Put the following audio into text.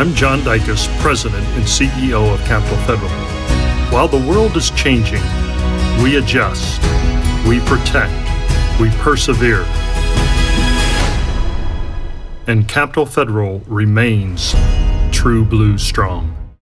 I'm John Dicus, President and CEO of Capitol Federal. While the world is changing, we adjust, we protect, we persevere. And Capitol Federal remains true blue strong.